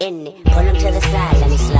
In it, pull him to the side, let me slide.